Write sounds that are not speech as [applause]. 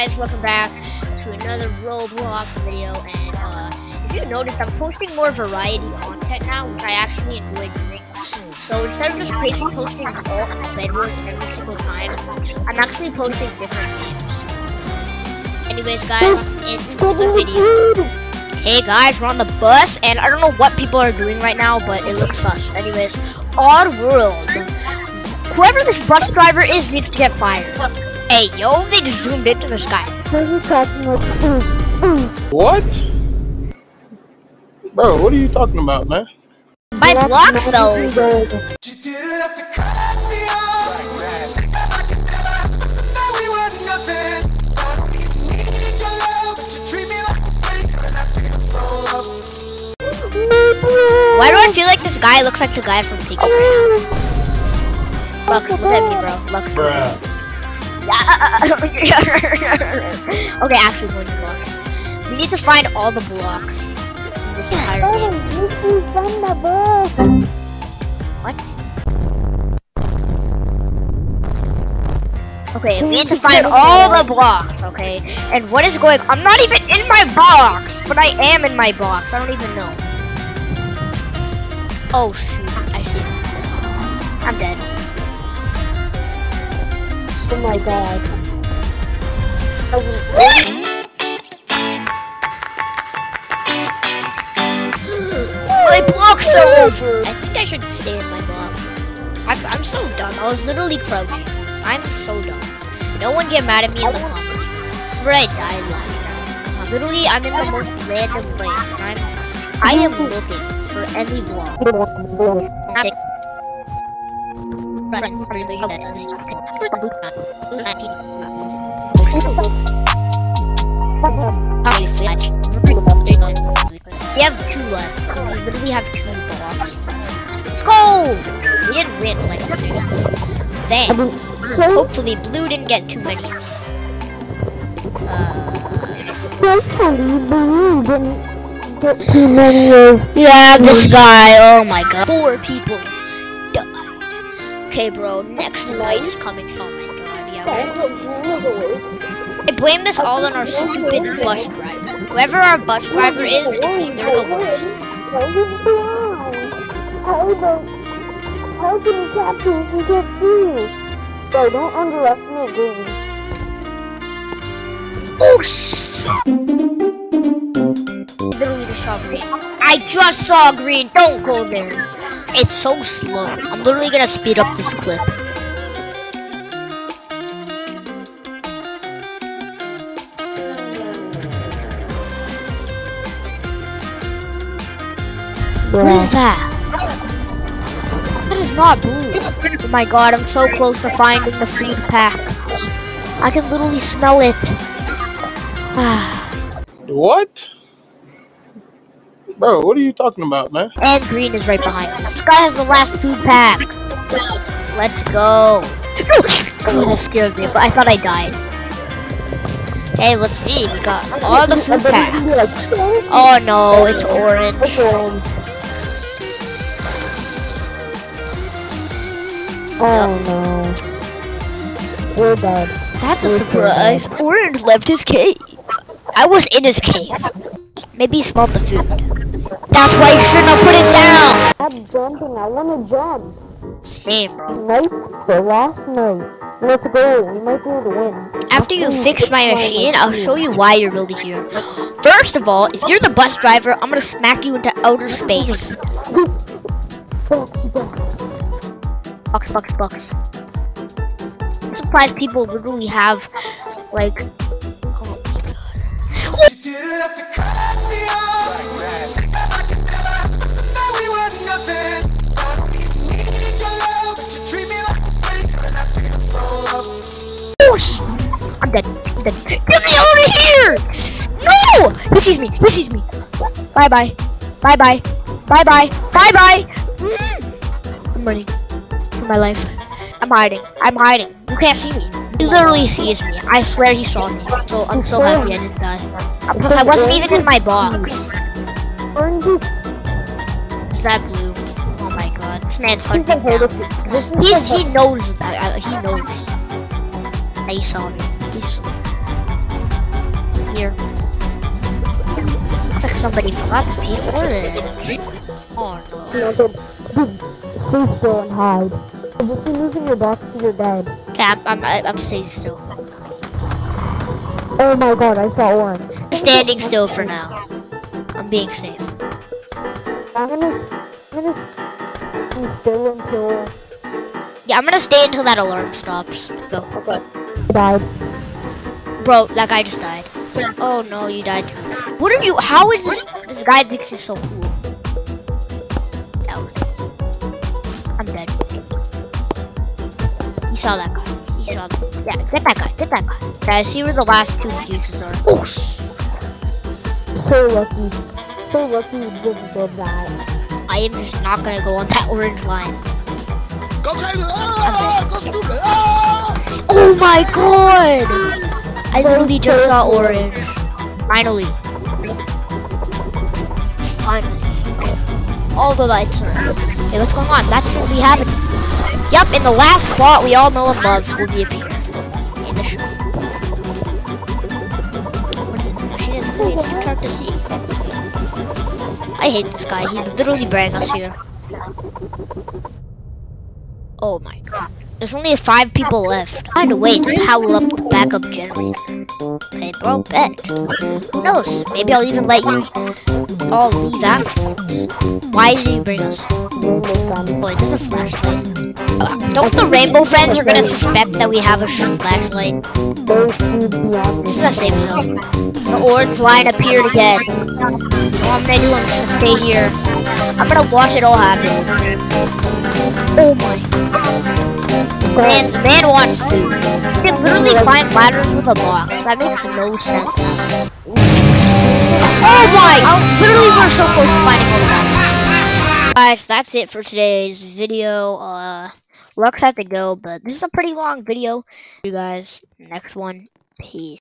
guys, welcome back to another Roblox video. And uh, if you noticed, I'm posting more variety content now, which I actually enjoy doing. So instead of just posting, posting all videos every single time, I'm actually posting different games. Anyways, guys, into the video. Hey guys, we're on the bus, and I don't know what people are doing right now, but it looks sus. Anyways, Odd World. Whoever this bus driver is needs to get fired. Hey, yo, they just zoomed into the sky. What? Bro, what are you talking about, man? My blocks fell. Why do I feel like this guy looks like the guy from Piggy? Lucks, look at me, bro. Lucks. Bruh. Yeah. [laughs] okay, actually, going to blocks. We need to find all the blocks in this entire game. What? Okay, we need to find all the blocks, okay? And what is going I'm not even in my box, but I am in my box. I don't even know. Oh shoot, I see. I'm dead. Oh my god. [gasps] My blocks are over! I think I should stay in my box. I'm, I'm so dumb. I was literally crouching. I'm so dumb. No one get mad at me in the comments. Where I round. I'm literally, I'm in the most random place. And I'm, I am looking for any block. [laughs] I'm- We have two left. We literally have two blocks. Let's go! We didn't win, like, seriously. Thanks. Hopefully, blue didn't get too many. Uh, Hopefully, Blue didn't get too many yeah, this guy. Oh my god. Four people. Okay, bro. Next night is coming. Oh my god. Yeah. I blame this all on our stupid bus driver. Whoever our bus driver is, it's they're the worst. How blind? How can he catch you if he can't see you? Bro, don't underestimate Green. Oh shit! Literally just saw green. I just saw green. Don't go there. It's so slow. I'm literally gonna speed up this clip. What is that? That is not blue. Oh my god, I'm so close to finding the food pack. I can literally smell it. [sighs] What? Bro, what are you talking about, man? and green is right behind. me. This guy has the last food pack. Let's go. [laughs] oh, that scared me, but I thought I died. Okay, let's see. We got all the food packs. Oh no, it's orange. Oh no. We're dead. That's a surprise. Orange left his cave. I was in his cave. Maybe he smelled the food. That's why you shouldn't have put it down. I'm jumping. I want to jump. Same, bro. Night, the last night. Let's go. We might be able to win. After you fix my machine, I'll show you why you're really here. First of all, if you're the bus driver, I'm gonna smack you into outer space. Boxy box. Box, bucks, bucks. I'm surprised people literally have, like, oh my god. I'm dead. I'm dead. Get me out of here! No! He sees me. He sees me. Bye bye. Bye bye. Bye bye. Bye bye. Mm. I'm running for my life. I'm hiding. I'm hiding. You can't see me. He literally sees me. I swear he saw me. So I'm so happy I didn't die. Because I wasn't even in my box. Orange is. That blue? Oh my god. This man's hunting down. you. This is He's, he knows. I, he knows. He saw me. Here. Looks like somebody forgot to pay orange. Oh no. You know, dude, dude, stay still and hide. If you keep moving your box, you're dead. Okay, I'm, I'm, I'm staying still. Oh my god, I saw orange. Standing still for now. I'm being safe. I'm gonna, I'm gonna s- be still until Yeah, I'm gonna stay until that alarm stops. Go. Died. Bro, that guy just died. Oh no, you died. What are you? How is this? This guy thinks he's so cool. I'm dead. He saw that guy. He saw that. Yeah, get that guy. Get that guy. Guys, see where the last two fuses are. Oh, sh- So lucky. So lucky you just did that. I am just not gonna go on that [laughs] orange line. Go crazy! Ah, go stupid! Ah! Oh my god! I literally just saw orange. Finally. Finally. All the lights are on. Hey, what's going on? That's what we have. Yep, in the last plot we all know and love will be appearing in the show. What is it? She is it's too dark to see. I hate this guy. He literally brought us here. Oh my god. There's only five people left. Find a way to power up the backup generator. Hey bro, bet. Who knows? Maybe I'll even let you all leave afterwards. Why did you bring us? Boy, there's a flashlight. Uh, Don't the rainbow friends are gonna suspect that we have a flashlight? This is a safe zone. The orange line appeared again. All I'm gonna do, just stay here. I'm gonna watch it all happen. Oh my. Man, man wants to. You can literally climb ladders with a box. That makes no sense. Oh my! Literally, we're so close to finding the. Guys, that's it for today's video. Uh, Lucks had to go, but this is a pretty long video. See You guys, next one, peace.